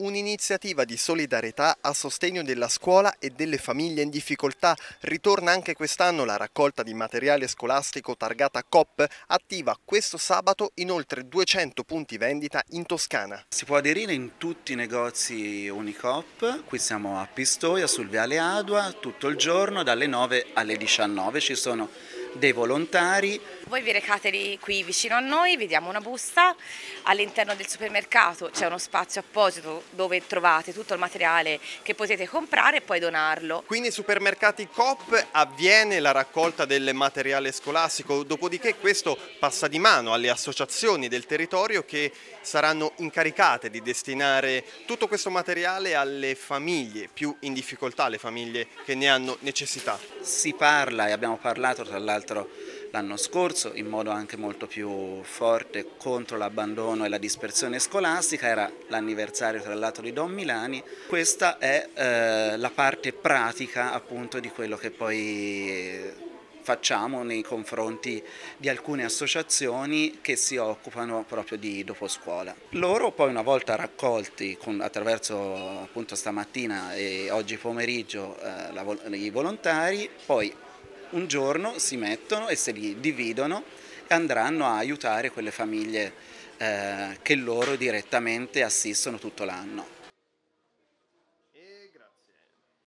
Un'iniziativa di solidarietà a sostegno della scuola e delle famiglie in difficoltà. Ritorna anche quest'anno la raccolta di materiale scolastico targata COP, attiva questo sabato in oltre 200 punti vendita in Toscana. Si può aderire in tutti i negozi Unicop, qui siamo a Pistoia sul Viale Adua, tutto il giorno dalle 9 alle 19 ci sono dei volontari. Voi vi recate qui vicino a noi, vi diamo una busta, all'interno del supermercato c'è uno spazio apposito dove trovate tutto il materiale che potete comprare e poi donarlo. Qui nei supermercati Coop avviene la raccolta del materiale scolastico, dopodiché questo passa di mano alle associazioni del territorio che saranno incaricate di destinare tutto questo materiale alle famiglie più in difficoltà, alle famiglie che ne hanno necessità. Si parla e abbiamo parlato tra l'altro l'anno scorso in modo anche molto più forte contro l'abbandono e la dispersione scolastica, era l'anniversario tra l'altro di Don Milani, questa è eh, la parte pratica appunto di quello che poi facciamo nei confronti di alcune associazioni che si occupano proprio di doposcuola. Loro poi una volta raccolti con, attraverso appunto stamattina e oggi pomeriggio eh, la, i volontari, poi un giorno si mettono e se li dividono e andranno a aiutare quelle famiglie eh, che loro direttamente assistono tutto l'anno.